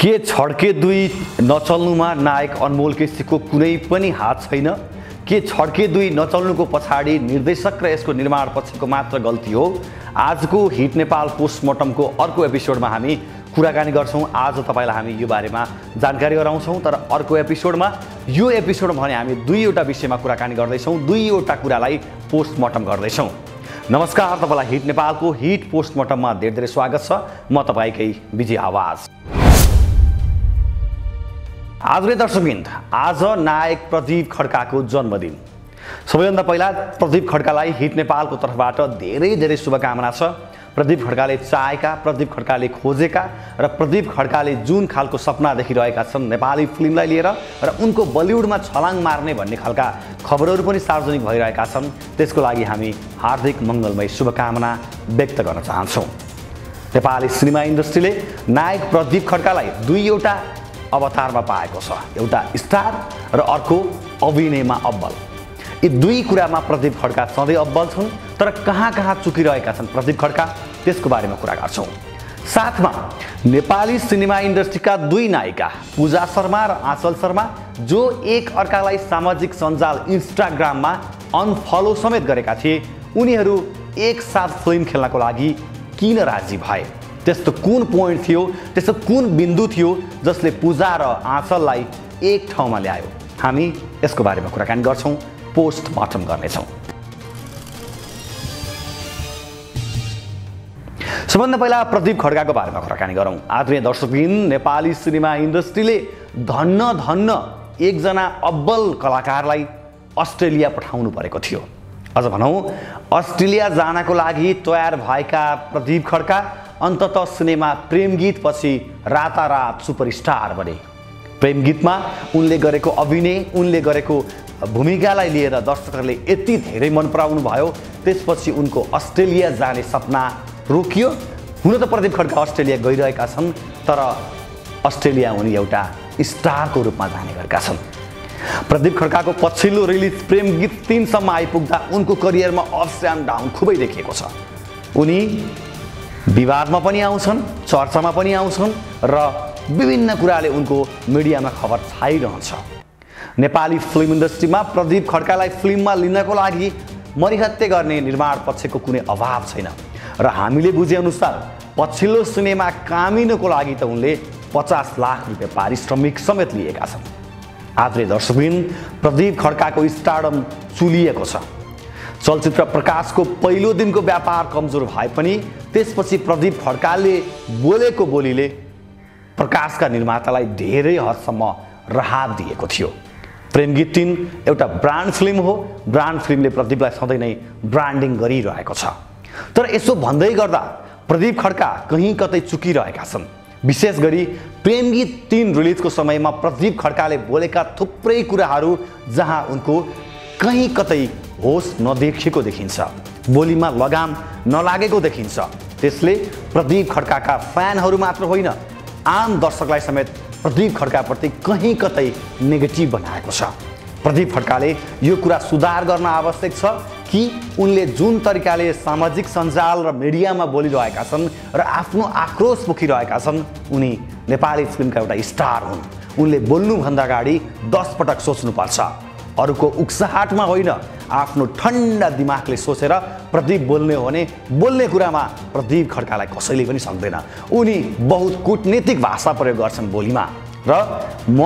के छड्के दुई नचल्नुमा नायक अनमोल केसीको कुनै पनि हात छैन? के छड्के दुई नचल्नुको पछाडि निर्देशक र यसको निर्माण पक्षको मात्र गल्ती हो? आजको हिट नेपाल पोस्टमर्टमको अर्को एपिसोडमा हामी कुराकानी गर्छौँ। आज तपाईँलाई हामी यो बारेमा जानकारी गराउँछौँ तर अर्को एपिसोडमा यो एपिसोडमा भने हामी दुईवटा विषयमा कुराकानी गर्दैछौँ। दुईवटा कुरालाई पोस्टमर्टम गर्दैछौँ। नमस्कार तपाईँलाई हिट नेपालको हिट पोस्टमर्टममा धेरै धेरै स्वागत छ। म तपाईँकै विजय आवाज। आदरणीय दर्शकबिन्द आज नायक प्रदीप खड्काको जन्मदिन। सबैभन्दा पहिला प्रदीप खड्कालाई हिट नेपालको तर्फबाट धेरै धेरै शुभकामना छ। प्रदीप खड्काले चाहेका प्रदीप खड्काले खोजेका र प्रदीप खड्काले जुन खालको सपना देखिरहेका छन् नेपाली फिल्मलाई लिएर र उनको बलिउडमा छलाङ मार्ने भन्ने खालका खबरहरू पनि सार्वजनिक भइरहेका छन् त्यसको लागि हामी हार्दिक मङ्गलमय शुभकामना व्यक्त गर्न चाहन्छौँ। नेपाली सिनेमा इन्डस्ट्रीले नायक प्रदीप खड्कालाई दुईवटा अवतारमा पाएको छ एउटा स्टार र अर्को अभिनयमा अब्बल यी दुई कुरामा प्रदीप खड्का सधैँ अब्बल छन् तर कहाँ कहाँ चुकिरहेका छन् प्रदीप खड्का त्यसको बारेमा कुरा गर्छौँ साथमा नेपाली सिनेमा इन्डस्ट्रीका दुई नायिका पूजा शर्मा र आँचल शर्मा जो एक अर्कालाई सामाजिक सञ्जाल इन्स्टाग्राममा अनफलो समेत गरेका थिए उनीहरू एकसाथ फिल्म खेल्नको लागि किन राजी भए त्यस्तो कुन पोइन्ट थियो त्यस्तो कुन बिन्दु थियो जसले पूजा र आँचललाई एक ठाउँमा ल्यायो? हामी यसको बारेमा कुराकानी गर्छौँ पोस्टमार्टम गर्नेछौँ। सबभन्दा पहिला प्रदीप खड्काको बारेमा कुराकानी गरौँ। आदरणीय दर्शकबिन नेपाली सिनेमा इन्डस्ट्रीले धन्न धन्न एकजना अब्बल कलाकारलाई अस्ट्रेलिया पठाउनु परेको थियो। अझ भनौँ अस्ट्रेलिया जानको लागि तयार भएका प्रदीप खड्का अन्तत सिनेमा प्रेम गीतपछि रातारात सुपरस्टार बने। प्रेम गीतमा उनले गरेको अभिनय उनले गरेको भूमिकालाई लिएर दर्शकहरूले यति धेरै मन पराउनु भयो त्यसपछि उनको अस्ट्रेलिया जाने सपना रोकियो। हुन त प्रदीप खड्का अस्ट्रेलिया गइरहेका छन् तर अस्ट्रेलिया उनी एउटा स्टारको रूपमा जाने गरेका छन्। प्रदीप खड्काको पछिल्लो रिलिज प्रेम गीत तिनसम्म आइपुग्दा उनको करियरमा अप्स एन्ड डाउन खुबै देखिएको छ। उनी विवादमा पनि आउँछन् चर्चामा पनि आउँछन् र विभिन्न कुराले उनको मिडियामा खबर छाइरहन्छ। नेपाली फिल्म इन्डस्ट्रीमा प्रदीप खड्कालाई फिल्ममा लिनको लागि मरिहत्ते गर्ने निर्माण पक्षको कुनै अभाव छैन र हामीले बुझेअनुसार पछिल्लो सिनेमा कामिनको लागि त उनले पचास लाख रुपियाँ पारिश्रमिक समेत लिएका छन्। आदरणीय दर्शकबिन प्रदीप खड्काको स्टारडम चुलिएको छ। चलचित्र प्रकाशको पहिलो दिनको व्यापार कमजोर भए पनि त्यसपछि प्रदीप खड्काले बोलेको बोलीले प्रकाशका निर्मातालाई धेरै हदसम्म राहत दिएको थियो। प्रेम गीत तिन एउटा ब्रान्ड फिल्म हो। ब्रान्ड फिल्मले प्रदीपलाई सधैँ नै ब्रान्डिङ गरिरहेको छ। तर यसो भन्दै गर्दा प्रदीप खड्का कहीँ कतै चुकिरहेका छन्। विशेष गरी प्रेम गीत तिन रिलिजको समयमा प्रदीप खड्काले बोलेका थुप्रै कुराहरू जहाँ उनको कहीँ कतै होस नदेखिएको देखिन्छ। बोलीमा लगाम नलागेको देखिन्छ। त्यसले प्रदीप खड्काका फ्यानहरू मात्र होइन आम दर्शकलाई समेत प्रदीप खड्काप्रति कहीँ कतै नेगेटिभ बनाएको छ। प्रदीप खड्काले यो कुरा सुधार गर्न आवश्यक छ कि उनले जुन तरिकाले सामाजिक सञ्जाल र मिडियामा बोलिरहेका छन् र आफ्नो आक्रोश पोखिरहेका छन् उनी नेपाली फिल्मका एउटा स्टार हुन्। उनले बोल्नुभन्दा अगाडि दस पटक सोच्नुपर्छ। अरूको उक्साहाटमा होइन आफ्नो ठन्डा दिमागले सोचेर प्रदीप बोल्ने हो भने बोल्ने कुरामा प्रदीप खड्कालाई कसैले पनि सक्दैन। उनी बहुत कुटनीतिक भाषा प्रयोग गर्छन् बोलीमा र म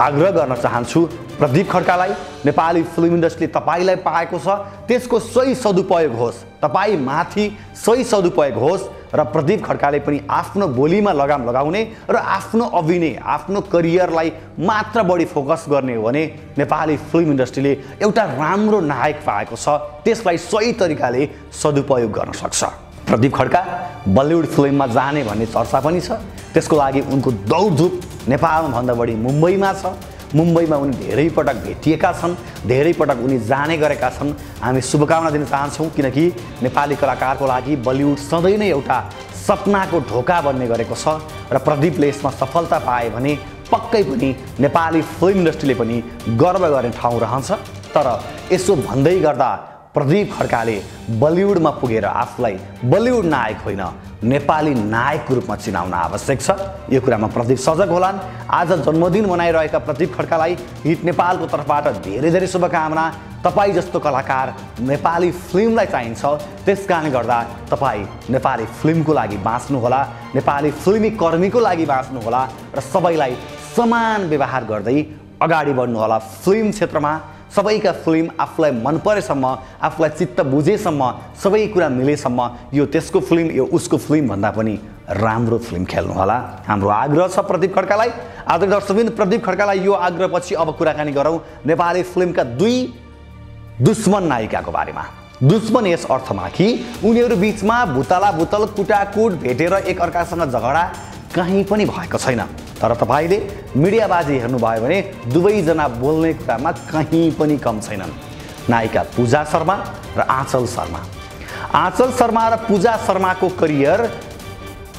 आग्रह गर्न चाहन्छु प्रदीप खड्कालाई नेपाली फिल्म इन्डस्ट्रीले तपाईँलाई पाएको छ त्यसको सही सदुपयोग होस् तपाईँ माथि सही सदुपयोग होस् र प्रदीप खड्काले पनि आफ्नो बोलीमा लगाम लगाउने र आफ्नो अभिनय आफ्नो करियरलाई मात्र बढी फोकस गर्ने हो भने नेपाली फिल्म इन्डस्ट्रीले एउटा राम्रो नायक पाएको छ त्यसलाई सही तरिकाले सदुपयोग गर्न सक्छ। प्रदीप खड्का बलिउड फिल्ममा जाने भन्ने चर्चा पनि छ त्यसको लागि उनको दौडधुप नेपालमा भन्दा बढी मुम्बईमा छ। मुम्बईमा उनी धेरै पटक भेटिएका छन् धेरै पटक उनी जाने गरेका छन्। हामी शुभकामना दिन चाहन्छौँ किनकि नेपाली कलाकारको लागि बलिउड सधैँ नै एउटा सपनाको ढोका बन्ने गरेको छ र प्रदीपले यसमा सफलता पाए भने पक्कै पनि नेपाली फिल्म इन्डस्ट्रीले पनि गर्व गर्ने ठाउँ रहन्छ। तर यसो भन्दै गर्दा प्रदीप खड्काले बलिउडमा पुगेर आफूलाई बलिउड नायक होइन नेपाली नायकको रूपमा चिनाउन आवश्यक छ। यो कुरामा प्रदीप सजग होलान्। आज जन्मदिन मनाइरहेका प्रदीप खड्कालाई हिट नेपालको तर्फबाट धेरै धेरै शुभकामना। तपाईँ जस्तो कलाकार नेपाली फिल्मलाई चाहिन्छ। त्यस कारणले गर्दा तपाईँ नेपाली फिल्मको लागि बाँच्नुहोला नेपाली फिल्मी कर्मीको लागि बाँच्नुहोला र सबैलाई समान व्यवहार गर्दै अगाडि बढ्नुहोला फिल्म क्षेत्रमा। सबैका फिल्म आफूलाई मन परेसम्म आफूलाई चित्त बुझेसम्म सबै कुरा मिलेसम्म यो त्यसको फिल्म यो उसको फिल्म भन्दा पनि राम्रो फिल्म खेल्नुहोला हाम्रो आग्रह छ प्रदीप खड्कालाई। आदर दर्शकबिन प्रदीप खड्कालाई यो आग्रहपछि अब कुराकानी गरौँ नेपाली फिल्मका दुई दुश्मन नायिकाको बारेमा। दुश्मन यस अर्थमा कि उनीहरू बिचमा भुतला भुतल कुटाकुट भेटेर एक अर्कासँग झगडा कहीँ पनि भएको छैन। तर तपाईँले मिडियाबाजी हेर्नुभयो भने दुवैजना बोल्ने कुरामा कहीँ पनि कम छैनन्। नायिका पूजा शर्मा र आँचल शर्मा। आँचल शर्मा र पूजा शर्माको करियर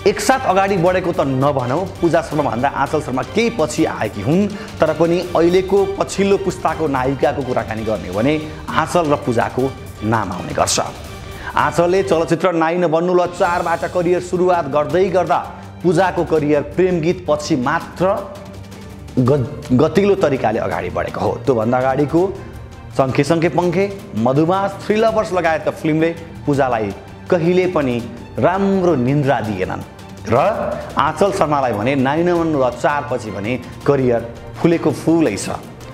एकसाथ अगाडि बढेको त नभनौँ पूजा शर्माभन्दा आँचल शर्मा केही पछि आएकी हुन् तर पनि अहिलेको पछिल्लो पुस्ताको नायिकाको कुराकानी गर्ने हो भने आँचल र पूजाको नाम आउने गर्छ। आँचलले चलचित्र नाइन बन्नु ल चारबाट करियर सुरुवात गर्दै गर्दा पूजाको करियर प्रेम गीत पछि मात्र गतिलो तरिकाले अगाडि बढेको हो। त्योभन्दा अगाडिको सङ्खे सङ्खे पङ्खे मधुमास थ्री लभर्स लगायतका फिल्मले पूजालाई कहिले पनि राम्रो निन्द्रा दिएनन्। र आँचल शर्मालाई भने नाइन वान र चारपछि भने करियर फुलेको फुलै छ।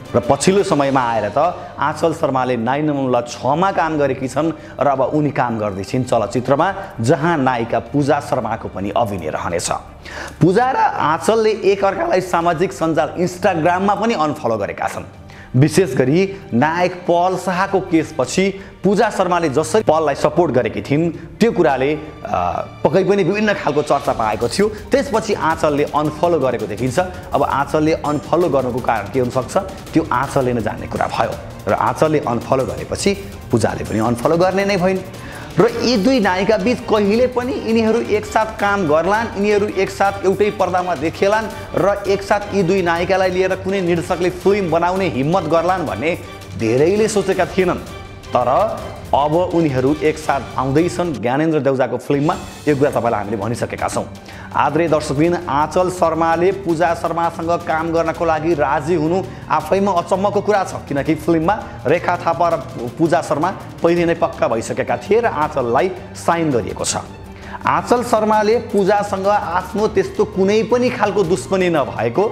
र पछिल्लो समयमा आएर त आँचल शर्माले नम्बर छमा काम गरेकी छन् र अब उनी काम गर्दैछिन् चलचित्रमा जहाँ नायिका पूजा शर्माको पनि अभिनय रहनेछ। पूजा र आँचलले एकअर्कालाई सामाजिक सञ्जाल इन्स्टाग्राममा पनि अनफलो गरेका छन्। विशेष गरी नायक पल शाहको केसपछि पूजा शर्माले जसरी पललाई सपोर्ट गरेकी थिइन् त्यो कुराले पक्कै पनि विभिन्न खालको चर्चा पाएको थियो। त्यसपछि आँचलले अनफलो गरेको देखिन्छ। अब आँचलले अनफलो गर्नुको कारण के हुनसक्छ? त्यो आँचलले नै जान्ने कुरा भयो। र आँचलले अनफलो गरेपछि पूजाले पनि अनफलो गर्ने नै भइन्। र यी दुई नायिका बिच कहिले पनि यिनीहरू एकसाथ काम गर्लान् यिनीहरू एकसाथ एउटै पर्दामा देखेलान् र एकसाथ यी दुई नायिकालाई लिएर कुनै निर्देशकले फिल्म बनाउने हिम्मत गर्लान् भन्ने धेरैले सोचेका थिएनन्। तर अब उनीहरू एकसाथ आउँदैछन् ज्ञानेन्द्र देउजाको फिल्ममा। यो कुरा तपाईँलाई हामीले भनिसकेका छौँ। आदरणीय दर्शकबिन आँचल शर्माले पूजा शर्मासँग काम गर्नको लागि राजी हुनु आफैमा अचम्मको कुरा छ किनकि फिल्ममा रेखा थापा र पूजा शर्मा पहिले नै पक्का भइसकेका थिए र आँचललाई साइन गरिएको छ। आँचल शर्माले पूजासँग आफ्नो त्यस्तो कुनै पनि खालको दुश्मनी नभएको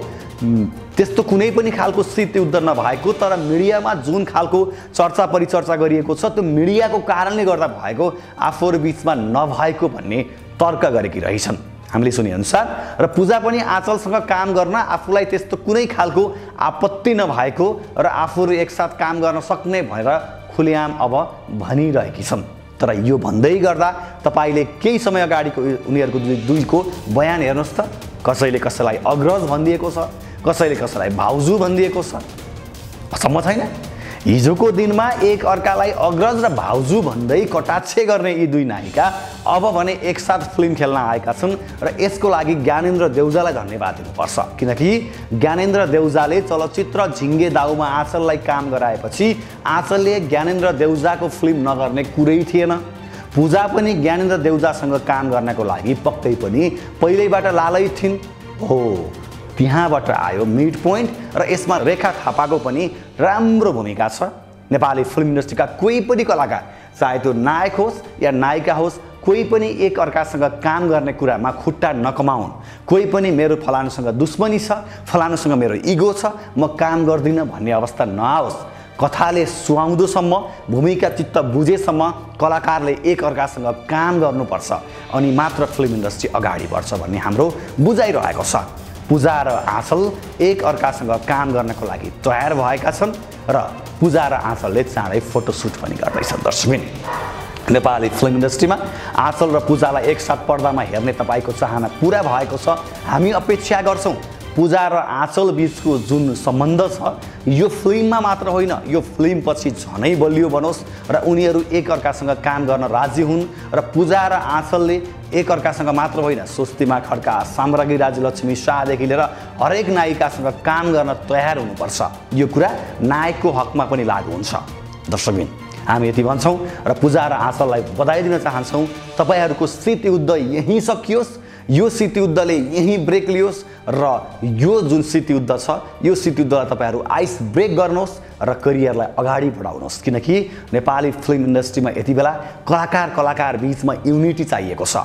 त्यस्तो कुनै पनि खालको शीत युद्ध नभएको तर मिडियामा जुन खालको चर्चा परिचर्चा गरिएको छ त्यो मिडियाको कारणले गर्दा भएको आफूहरू बिचमा नभएको भन्ने तर्क गरेकी रहेछन्। हामीले सुनेअनुसार र पूजा पनि आँचलसँग काम गर्न आफूलाई त्यस्तो कुनै खालको आपत्ति नभएको र आफूहरू एकसाथ काम गर्न सक्ने भनेर खुलेआम अब भनिरहेकी छन्। तर यो भन्दै गर्दा तपाईँले केही समय अगाडिको उनीहरूको दुई दुईको बयान हेर्नुहोस् त। कसैले कसैलाई अग्रज भनिदिएको छ कसैले कसैलाई भाउजू भनिदिएको छ। सम्म छैन। हिजोको दिनमा एक अर्कालाई अग्रज र भाउजू भन्दै कटाक्ष गर्ने यी दुई नायिका अब भने एकसाथ फिल्म खेल्न आएका छन् र यसको लागि ज्ञानेन्द्र देउजालाई धन्यवाद दिनुपर्छ। किनकि ज्ञानेन्द्र देउजाले चलचित्र झिङ्गे दाउमा आँचललाई काम गराएपछि आँचलले ज्ञानेन्द्र देउजाको फिल्म नगर्ने कुरै थिएन। पूजा पनि ज्ञानेन्द्र देउजासँग काम गर्नको लागि पक्कै पनि पहिल्यैबाट लालै थिइन्। हो त्यहाँबाट आयो मिड पोइन्ट र यसमा रेखा थापाको पनि राम्रो भूमिका छ। नेपाली फिल्म इन्डस्ट्रीका कोही पनि कलाकार चाहे त्यो नायक होस् या नायिका होस् कोही पनि एक अर्कासँग काम गर्ने कुरामा खुट्टा नकमाउन्। कोही पनि मेरो फलानुसँग दुश्मनी छ फलानुसँग मेरो इगो छ म काम गर्दिनँ भन्ने अवस्था नआओस्। कथाले सुहाउँदोसम्म भूमिका चित्त बुझेसम्म कलाकारले एक अर्कासँग काम गर्नुपर्छ अनि मात्र फिल्म इन्डस्ट्री अगाडि बढ्छ भन्ने हाम्रो बुझाइरहेको छ। पूजा र आँचल एक अर्कासँग काम गर्नको लागि तयार भएका छन् र पूजा र आँचलले चाँडै फोटोसुट पनि गर्दैछन् दर्शकबिन। नेपाली फिल्म इन्डस्ट्रीमा आँचल र पूजालाई एकसाथ पर्दामा हेर्ने तपाईँको चाहना पुरा भएको छ। हामी अपेक्षा गर्छौँ पूजा र आँचल बिचको जुन सम्बन्ध छ यो फिल्ममा मात्र होइन यो फिल्मपछि झनै बलियो बनोस् र उनीहरू एकअर्कासँग काम गर्न राजी हुन् र पूजा र आँचलले एकअर्कासँग मात्र होइन स्वस्तिमा खड्का साम्राज्ञी राजलक्ष्मी शाहदेखि लिएर हरेक नायिकासँग काम गर्न तयार हुनुपर्छ। यो कुरा नायकको हकमा पनि लागु हुन्छ। दर्शकबिन हामी यति भन्छौँ र पूजा र आँचललाई बधाई दिन चाहन्छौँ। तपाईँहरूको शीत युद्ध यहीँ सकियोस्। यो शीत युद्धले यहीँ ब्रेक लियोस् र यो जुन शीत युद्ध छ यो शीत युद्धलाई तपाईँहरू आइस ब्रेक गर्नुहोस् र करियरलाई अगाडि बढाउनुहोस्। किनकि नेपाली फिल्म इन्डस्ट्रीमा यति बेला कलाकार कलाकार बिचमा युनिटी चाहिएको छ।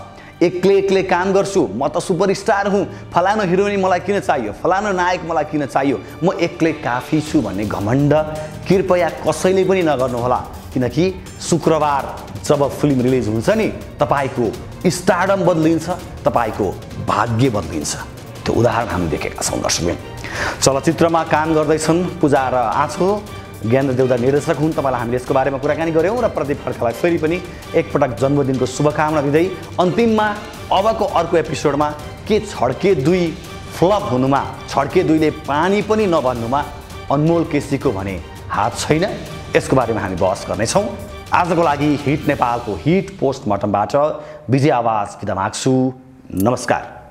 एक्लै एक्लै काम गर्छु म त सुपरस्टार हुँ। फलानु हिरोइनी मलाई किन चाहियो? फलानु नायक मलाई किन चाहियो? म एक्लै काफी छु भन्ने घमण्ड कृपया कसैले पनि नगर्नुहोला। किनकि शुक्रबार जब फिल्म रिलिज हुन्छ नि तपाईँको स्टारडम बदलिन्छ तपाईँको भाग्य बदलिन्छ। त्यो उदाहरण हामी देखेका छौँ दर्शकबिन। चलचित्रमा काम गर्दैछन् पूजा र आँचो ज्ञानेन्द्र देउदा निर्देशक हुन् तपाईँलाई हामीले यसको बारेमा कुराकानी गऱ्यौँ र प्रदीप खड्कालाई फेरि पनि एकपटक जन्मदिनको शुभकामना दिँदै अन्तिममा अबको अर्को एपिसोडमा के छड्के दुई फ्लप हुनुमा छड्के दुईले पानी पनि नभन्नुमा अनमोल केसीको भने हात छैन। यसको बारेमा हामी बहस गर्नेछौँ। आजको लागि हिट नेपालको हिट पोस्टमार्टमबाट विजय आवाज बिदा माग्छु? नमस्कार।